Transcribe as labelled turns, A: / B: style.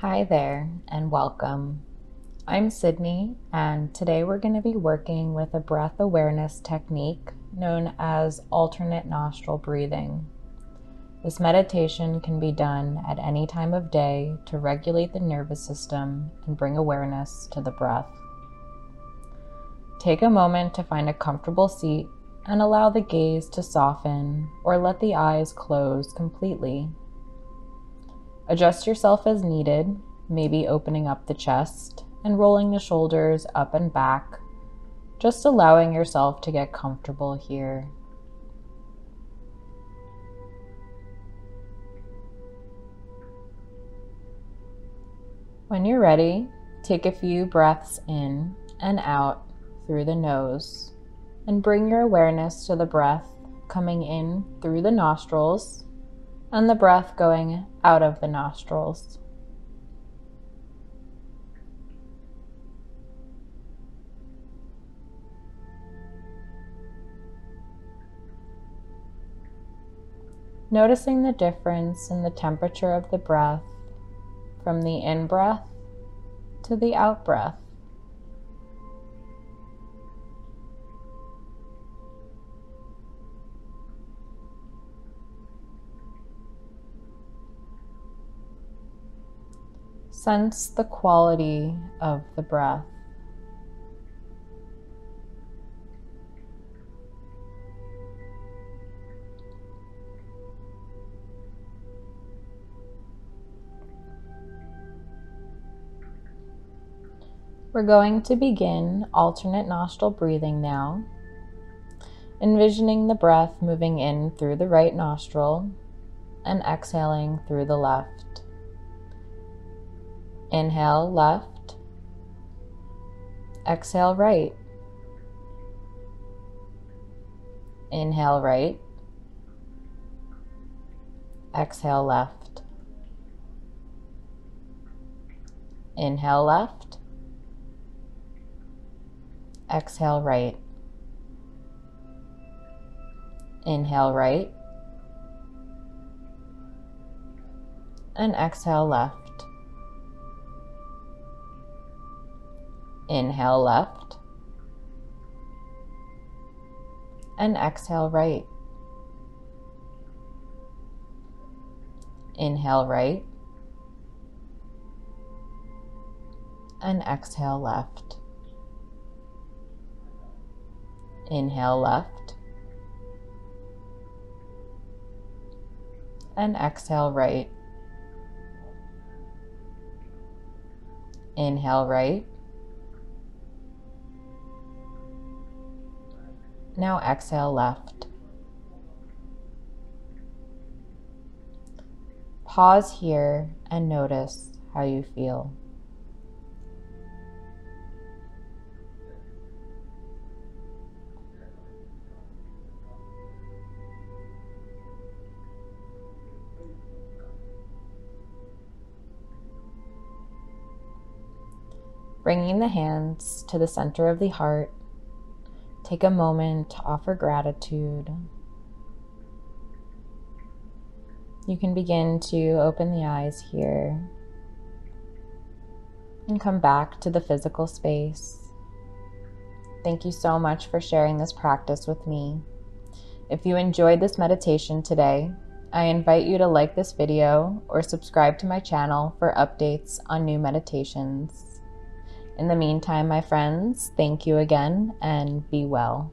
A: Hi there, and welcome. I'm Sydney, and today we're going to be working with a breath awareness technique known as alternate nostril breathing. This meditation can be done at any time of day to regulate the nervous system and bring awareness to the breath. Take a moment to find a comfortable seat and allow the gaze to soften or let the eyes close completely. Adjust yourself as needed, maybe opening up the chest and rolling the shoulders up and back, just allowing yourself to get comfortable here. When you're ready, take a few breaths in and out through the nose and bring your awareness to the breath coming in through the nostrils and the breath going out of the nostrils. Noticing the difference in the temperature of the breath from the in breath to the out breath. Sense the quality of the breath. We're going to begin alternate nostril breathing now. Envisioning the breath moving in through the right nostril and exhaling through the left. Inhale left. Exhale right. Inhale right. Exhale left. Inhale left. Exhale right. Inhale right. And exhale left. Inhale left. And exhale right. Inhale right. And exhale left. Inhale left. And exhale right. Inhale right. Now exhale left. Pause here and notice how you feel. Bringing the hands to the center of the heart Take a moment to offer gratitude. You can begin to open the eyes here and come back to the physical space. Thank you so much for sharing this practice with me. If you enjoyed this meditation today, I invite you to like this video or subscribe to my channel for updates on new meditations. In the meantime, my friends, thank you again and be well.